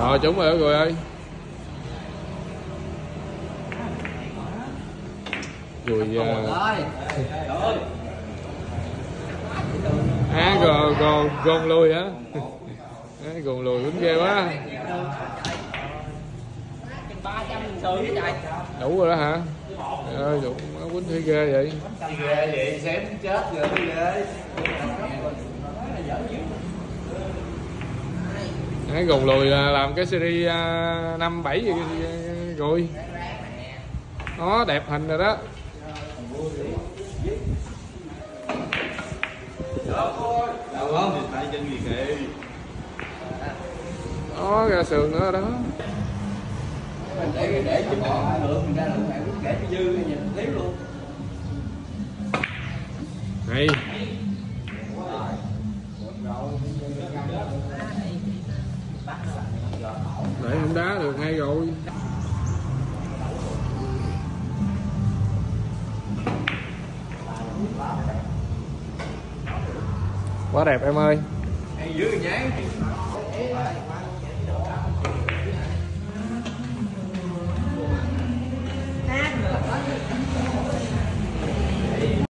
rồi trúng rồi rồi ơi. Rồi à, gòn gòn gòn lùi hả? À, gòn lùi cũng ghê quá. Đủ rồi đó hả? Trời ơi đủ quýnh thấy ghê vậy. Ghê vậy xém chết rồi ghê Đấy, gòn lùi là làm cái series à, năm bảy gì rồi à, nó đẹp hình rồi đó. Nó không tay đó ra sườn nữa đó. Để để cho hai lượng mình ra lượng này kể cái dư nhìn tiếp luôn này không đá được ngay rồi. Quá đẹp em ơi. Em dữ nhá